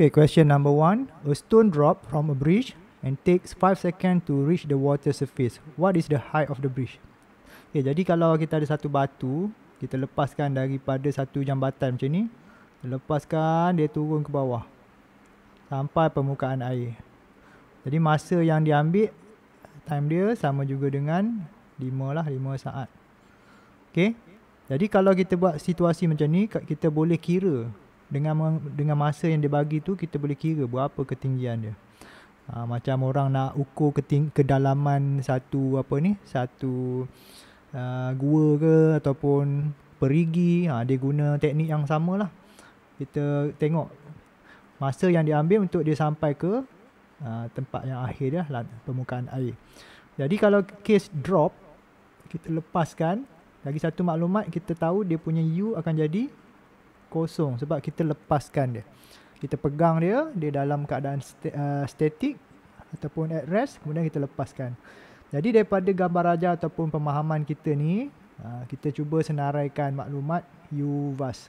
Okay, question number one. A stone drop from a bridge and takes 5 seconds to reach the water surface. What is the height of the bridge? Okay, jadi kalau kita ada satu batu, kita lepaskan daripada satu jambatan macam ni. Lepaskan dia turun ke bawah. Sampai permukaan air. Jadi masa yang diambil, time dia sama juga dengan 5 lah, 5 saat. Okay. Jadi kalau kita buat situasi macam ni, kita boleh kira dengan dengan masa yang dia bagi tu kita boleh kira berapa ketinggian dia. Ha, macam orang nak ukur keting kedalaman satu apa ni satu uh, gua ke ataupun perigi ha, dia guna teknik yang sama lah kita tengok masa yang diambil untuk dia sampai ke uh, tempat yang akhir dia lah, permukaan air. Jadi kalau case drop kita lepaskan. Lagi satu maklumat kita tahu dia punya U akan jadi kosong sebab kita lepaskan dia. Kita pegang dia, dia dalam keadaan st- uh, statik ataupun at rest, kemudian kita lepaskan. Jadi daripada gambar raja ataupun pemahaman kita ni, uh, kita cuba senaraikan maklumat U vast.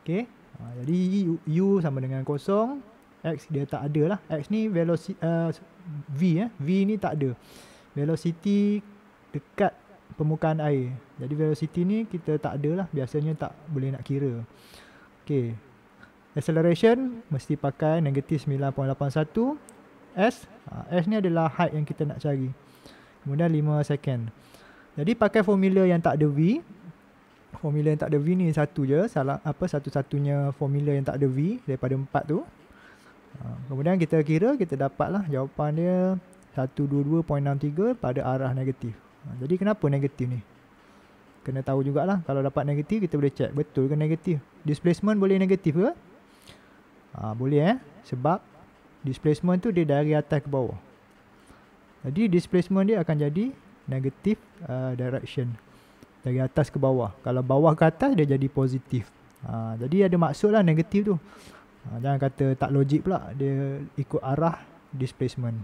Okay. Uh, jadi U, U sama dengan kosong, X dia tak ada lah. X ni velocity, uh, V eh. V ni tak ada. Velocity dekat permukaan air. Jadi velocity ni kita tak ada lah. Biasanya tak boleh nak kira. Okay. Acceleration mesti pakai negatif 9.81. S. Ha, S ni adalah height yang kita nak cari. Kemudian 5 second. Jadi pakai formula yang tak ada V. Formula yang tak ada V ni satu je. Salah apa satu-satunya formula yang tak ada V daripada empat tu. Ha, kemudian kita kira kita dapatlah jawapan dia 122.63 pada arah negatif. Ha, jadi kenapa negatif ni? Kena tahu jugalah kalau dapat negatif kita boleh check betul ke negatif. Displacement boleh negatif ke? Ha, boleh eh sebab displacement tu dia dari atas ke bawah. Jadi displacement dia akan jadi negatif uh, direction dari atas ke bawah. Kalau bawah ke atas dia jadi positif. Ha, jadi ada maksud lah negatif tu. Ha, jangan kata tak logik pula dia ikut arah displacement.